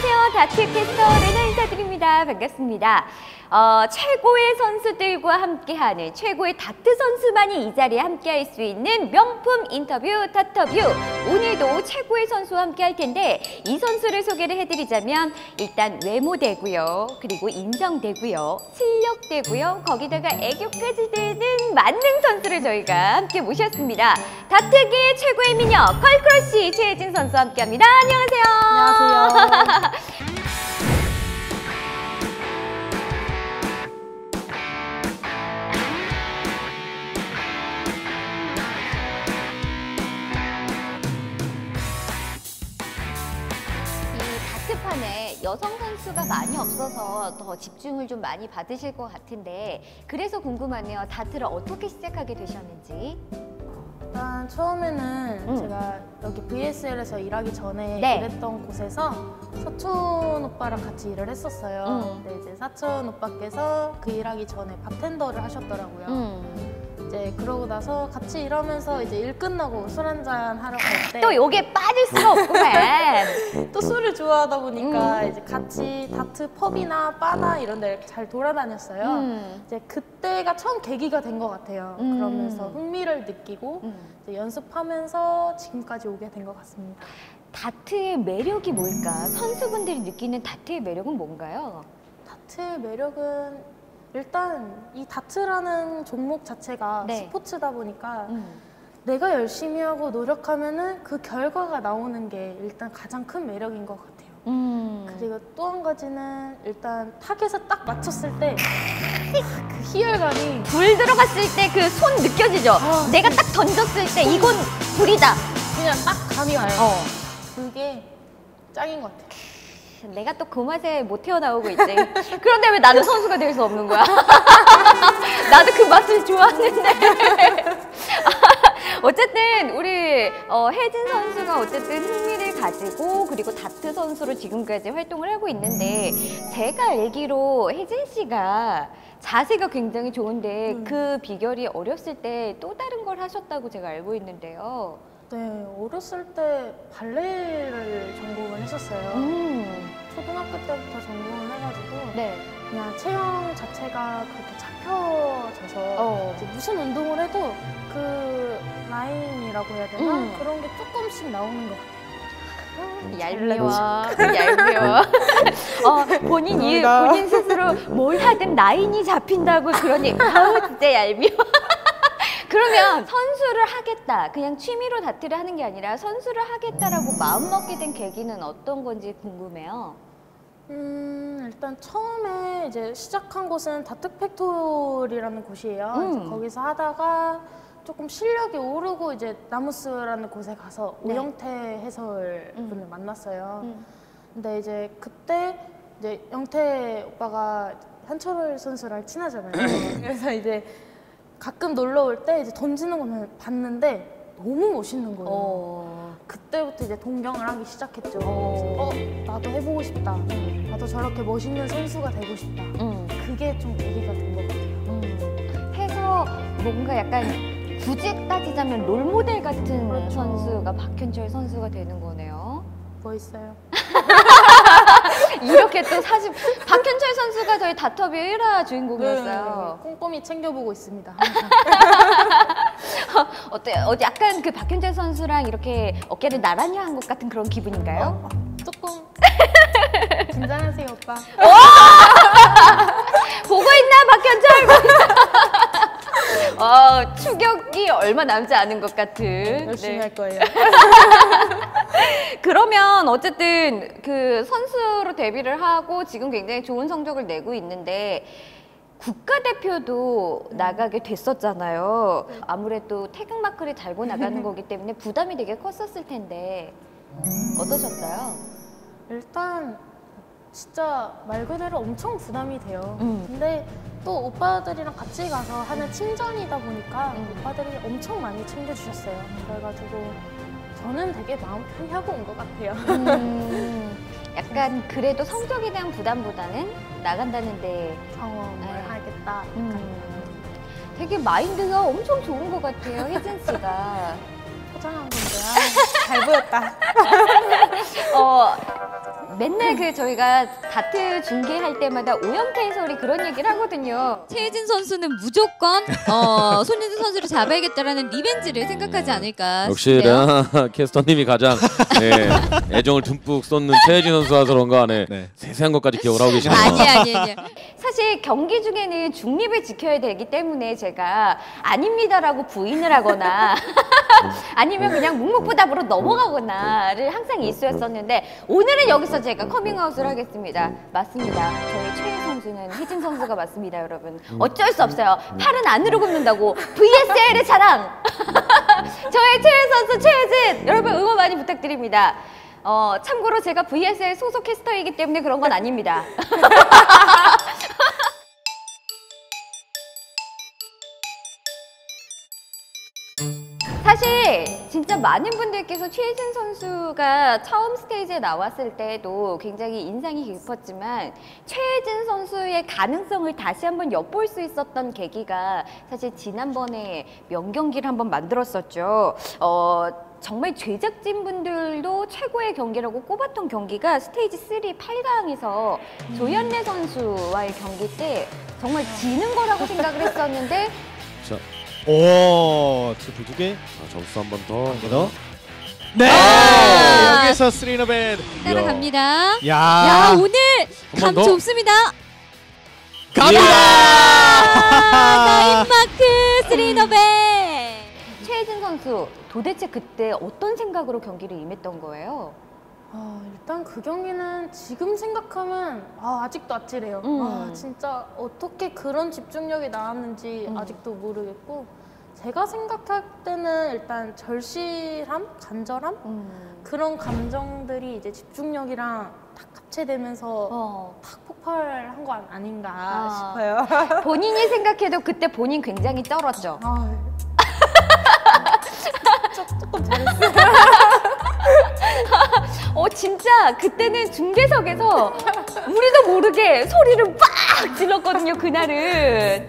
안녕하세요. 다트캐스터 레나 인사드립니다. 반갑습니다. 어, 최고의 선수들과 함께하는 최고의 다트 선수만이 이 자리에 함께할 수 있는 명품 인터뷰 다터뷰. 오늘도 최고의 선수와 함께할 텐데 이 선수를 소개를 해드리자면 일단 외모되고요. 그리고 인정되고요. 실력되고요. 거기다가 애교까지 되는 만능 선수를 저희가 함께 모셨습니다. 다트계의 최고의 미녀 girl crush 최혜진 선수와 함께합니다. 안녕하세요. 안녕하세요. 더 집중을 좀 많이 받으실 것 같은데 그래서 궁금하네요. 다트를 어떻게 시작하게 되셨는지. 일단 처음에는 음. 제가 여기 VSL에서 일하기 전에 네. 일했던 곳에서 서촌 오빠랑 같이 일을 했었어요. 음. 근데 이제 사촌 오빠께서 그 일하기 전에 바텐더를 하셨더라고요. 음. 이제 그러고 나서 같이 일하면서 이제 일 끝나고 술 한잔 하러 갈 때또 요게 빠질 수가 없구만. 또 술을 좋아하다 보니까 음. 이제 같이 다트 펍이나 바나 이런 데잘 돌아다녔어요. 음. 이제 그때가 처음 계기가 된 것 같아요. 음. 그러면서 흥미를 느끼고 음. 이제 연습하면서 지금까지 오게 된 것 같습니다. 다트의 매력이 뭘까? 선수분들이 느끼는 다트의 매력은 뭔가요? 다트의 매력은 일단 이 다트라는 종목 자체가 네. 스포츠다 보니까 음. 내가 열심히 하고 노력하면은 그 결과가 나오는 게 일단 가장 큰 매력인 것 같아요. 음. 그리고 또 한 가지는 일단 타겟에 딱 맞췄을 때 그 희열감이 불 들어갔을 때 그 손 느껴지죠? 아, 내가 딱 던졌을 때 이건 불이다. 그냥 딱 감이 와요. 어. 그게 짱인 것 같아요. 내가 또 그 맛에 못 태어나오고 있지. 그런데 왜 나는 선수가 될 수 없는 거야? 나도 그 맛을 좋아하는데. 어쨌든 우리 어, 혜진 선수가 어쨌든 흥미를 가지고 그리고 다트 선수로 지금까지 활동을 하고 있는데 제가 알기로 혜진 씨가 자세가 굉장히 좋은데 음. 그 비결이 어렸을 때 또 다른 걸 하셨다고 제가 알고 있는데요. 네, 어렸을 때 발레를 전공을 했었어요. 음, 초등학교 때부터 전공을 해가지고 네. 그냥 체형 자체가 그렇게 잡혀져서 어. 이제 무슨 운동을 해도 그 라인이라고 해야 되나 음. 그런 게 조금씩 나오는 것 같아요. 얄미워, 얄미워. 어, 본인 이 감사합니다. 본인 스스로 뭘 하든 라인이 잡힌다고 그러니 아우 진짜 얄미워. 그러면 선수를 하겠다, 그냥 취미로 다트를 하는 게 아니라 선수를 하겠다라고 마음 먹게 된 계기는 어떤 건지 궁금해요. 음, 일단 처음에 이제 시작한 곳은 다트 팩토리라는 곳이에요. 음. 이제 거기서 하다가 조금 실력이 오르고 이제 나무스라는 곳에 가서 네. 오영태 해설분을 음. 만났어요. 음. 근데 이제 그때 이제 영태 오빠가 한철월 선수랑 친하잖아요. 그래서 이제 가끔 놀러 올 때 이제 던지는 거는 봤는데 너무 멋있는 거예요. 어. 그때부터 이제 동경을 하기 시작했죠. 어. 어, 나도 해보고 싶다. 나도 저렇게 멋있는 선수가 되고 싶다. 음. 그게 좀 계기가 된 것 같아요. 음. 해서 뭔가 약간 굳이 따지자면 롤모델 같은 그렇죠. 선수가 박현철 선수가 되는 거네요. 뭐 있어요? 이렇게 또 사실 박현철 선수가 저희 다터뷰 1화 주인공이었어요. 네, 꼼꼼히 챙겨보고 있습니다. 항상. 어때? 어디 약간 그 박현철 선수랑 이렇게 어깨를 나란히 한 것 같은 그런 기분인가요? 어, 조금 긴장하세요, 오빠. 보고 있나 박현철? 어, 추격이 얼마 남지 않은 것 같은. 열심히 네. 할 거예요. 그러면 어쨌든 그 선수로 데뷔를 하고 지금 굉장히 좋은 성적을 내고 있는데 국가대표도 나가게 됐었잖아요. 아무래도 태극마크를 달고 나가는 거기 때문에 부담이 되게 컸었을 텐데 어떠셨어요? 일단 진짜 말 그대로 엄청 부담이 돼요. 음. 근데 또 오빠들이랑 같이 가서 하는 팀전이다 보니까 음. 오빠들이 엄청 많이 챙겨주셨어요. 그래가지고 저는 되게 마음 편히 하고 온 것 같아요. 음, 약간 그래도 성적에 대한 부담보다는 나간다는데 경험을 네. 하겠다. 음, 되게 마인드가 엄청 좋은 것 같아요, 혜진 씨가. 포장한 건데요. 잘 보였다. 어, 맨날 그 저희가 다트 중계할 때마다 오영태 해설이 그런 얘기를 하거든요. 최혜진 선수는 무조건 어, 손예진 선수를 잡아야겠다라는 리벤지를 생각하지 않을까 역시 싶네요. 레나 캐스터님이 가장 네, 애정을 듬뿍 쏟는 최혜진 선수라서 그런가 네, 네. 세세한 것까지 기억을 하고 계시네요. 아니 아니 아니. 사실 경기 중에는 중립을 지켜야 되기 때문에 제가 아닙니다라고 부인을 하거나 아니면 그냥 묵묵부답으로 넘어가거나를 항상 이수였었는데 오늘은 여기서 제가 커밍아웃을 하겠습니다. 맞습니다. 저희 최혜 선수는 혜진 선수가 맞습니다, 여러분. 어쩔 수 없어요. 팔은 안으로 굽는다고 VSL의 자랑. 저의 최혜 선수 최혜진 여러분 응원 많이 부탁드립니다. 어, 참고로 제가 VSL 소속 캐스터이기 때문에 그런 건 아닙니다. 사실 진짜 많은 분들께서 최혜진 선수가 처음 스테이지에 나왔을 때도 굉장히 인상이 깊었지만 최혜진 선수의 가능성을 다시 한번 엿볼 수 있었던 계기가 사실 지난번에 명경기를 한번 만들었었죠. 어, 정말 제작진 분들도 최고의 경기라고 꼽았던 경기가 스테이지 3 8강에서 조현래 선수와의 경기 때 정말 지는 거라고 생각을 했었는데 자, 오, triple 두 개. 자, 점수 한 번 더. 한 개 더. 네. 아. 여기서 three in a bed. 따라갑니다. 야. 야 오늘 한번 감 더. 좋습니다. 갑니다. 나인마크 스리너벤. 최혜진 선수 도대체 그때 어떤 생각으로 경기를 임했던 거예요? 아, 일단 그 경기는 지금 생각하면 아, 아직도 아찔해요. 음. 아, 진짜 어떻게 그런 집중력이 나왔는지 음. 아직도 모르겠고 제가 생각할 때는 일단 절실함, 간절함 음. 그런 감정들이 이제 집중력이랑 딱 합체되면서 어. 탁 폭발한 거 아닌가 아. 싶어요. 본인이 생각해도 그때 본인 굉장히 쩔었죠. 아, 조- 조금 잘했어요. 어 진짜 그때는 중계석에서 우리도 모르게 소리를 빡 질렀거든요 그날은.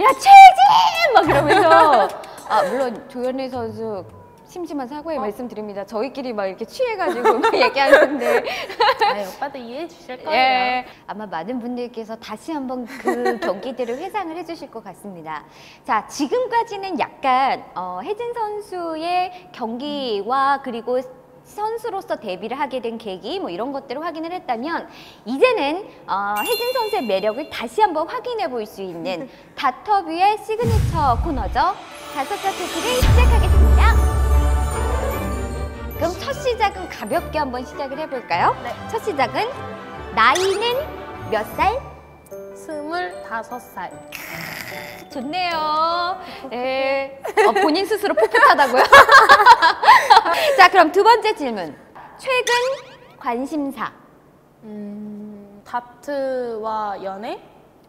야 최혜진 막 이러면서 아 물론 조현희 선수 심심한 사과의 말씀드립니다. 저희끼리 막 이렇게 취해가지고 막 얘기하는데 아, 오빠도 이해해 주실 거예요. 예, 아마 많은 분들께서 다시 한번 그 경기들을 회상을 해주실 것 같습니다. 자, 지금까지는 약간 어, 혜진 선수의 경기와 그리고 선수로서 데뷔를 하게 된 계기 뭐 이런 것들을 확인을 했다면 이제는 어, 혜진 선수의 매력을 다시 한번 확인해 볼 수 있는 다터뷰의 시그니처 코너죠. 다섯자 토크를 시작하겠습니다. 그럼 첫 시작은 가볍게 한번 시작을 해볼까요? 네. 첫 시작은 나이는 몇 살? 스물다섯 살. 좋네요. 네. 어, 본인 스스로 풋풋하다고요? 자, 그럼 두 번째 질문. 최근 관심사. 음, 다트와 연애?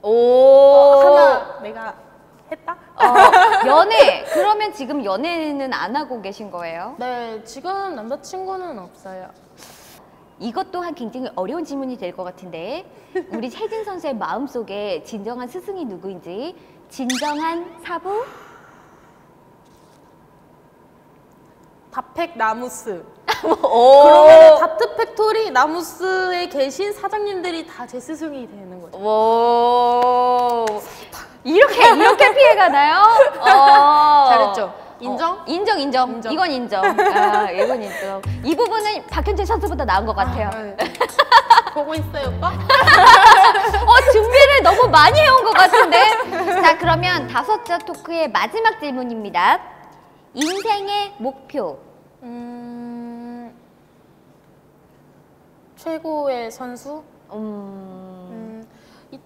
오. 어, 하나 내가 했다? 어, 연애. 그러면 지금 연애는 안 하고 계신 거예요? 네, 지금 남자친구는 없어요. 이것 또한 굉장히 어려운 질문이 될 것 같은데 우리 혜진 선수의 마음속에 진정한 스승이 누구인지 진정한 사부? 다팩 나무스. 오. 그러면 다트 팩토리 나무스에 계신 사장님들이 다 제 스승이 되는 거죠. 오. 이렇게 이렇게 피해 가 나요? 어. 잘했죠? 인정? 어, 인정, 인정. 인정. 이건 인정. 아, 이건 인정. 이 부분은 박현재 선수보다 나은 것 같아요. 네. 보고 있어요, 오빠? 어, 준비를 너무 많이 해온 것 같은데. 자, 그러면 다섯자 토크의 마지막 질문입니다. 인생의 목표. 음, 최고의 선수? 음, 음, 이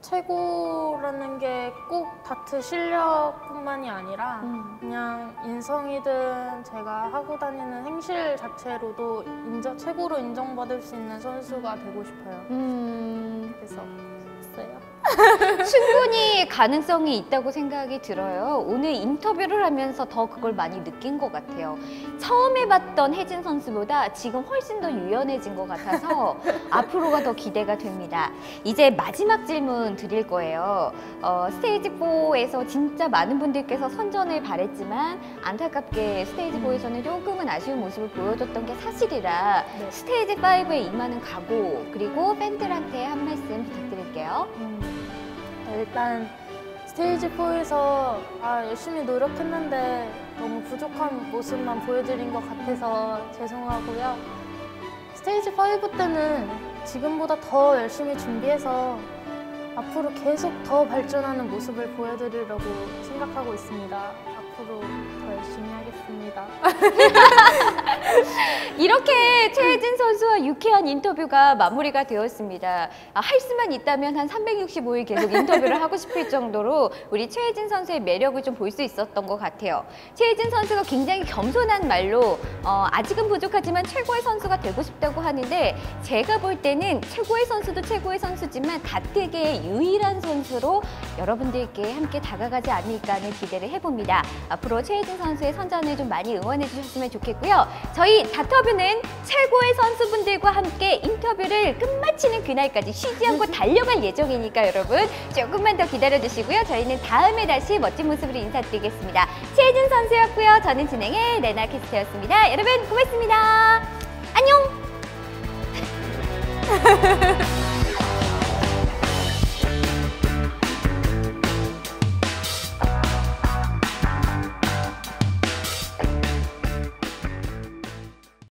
최고라는 게 꼭 다트 실력뿐만이 아니라 음. 그냥 인성이든 제가 하고 다니는 행실 자체로도 인정, 최고로 인정받을 수 있는 선수가 되고 싶어요. 음. 그래서 했어요. 충분히 가능성이 있다고 생각이 들어요. 오늘 인터뷰를 하면서 더 그걸 많이 느낀 것 같아요. 처음에 봤던 혜진 선수보다 지금 훨씬 더 유연해진 것 같아서 앞으로가 더 기대가 됩니다. 이제 마지막 질문 드릴 거예요. 어, 스테이지 4에서 진짜 많은 분들께서 선전을 바랬지만 안타깝게 스테이지 4에서는 조금은 아쉬운 모습을 보여줬던 게 사실이라 네. 스테이지 5에 임하는 각오 그리고 팬들한테 한 말씀 부탁드릴게요. 음, 네, 일단 스테이지 4에서 아, 열심히 노력했는데 너무 부족한 모습만 보여드린 것 같아서 죄송하고요. 스테이지 5 때는 지금보다 더 열심히 준비해서 앞으로 계속 더 발전하는 모습을 보여드리려고 생각하고 있습니다. 앞으로 더 열심히 하겠습니다. 이렇게 최혜진 선수와 유쾌한 인터뷰가 마무리가 되었습니다. 아, 할 수만 있다면 한 365일 계속 인터뷰를 하고 싶을 정도로 우리 최혜진 선수의 매력을 좀 볼 수 있었던 것 같아요. 최혜진 선수가 굉장히 겸손한 말로 어, 아직은 부족하지만 최고의 선수가 되고 싶다고 하는데 제가 볼 때는 최고의 선수도 최고의 선수지만 다트계의 유일한 선수로 여러분들께 함께 다가가지 않을까 하는 기대를 해봅니다. 앞으로 최혜진 선수의 선전을 좀 많이 응원해 주셨으면 좋겠고요. 저희 다터뷰는 최고의 선수분들과 함께 인터뷰를 끝마치는 그날까지 쉬지 않고 달려갈 예정이니까 여러분 조금만 더 기다려 주시고요. 저희는 다음에 다시 멋진 모습으로 인사드리겠습니다. 최혜진 선수였고요. 저는 진행의 레나 캐스터였습니다. 여러분 고맙습니다. 안녕!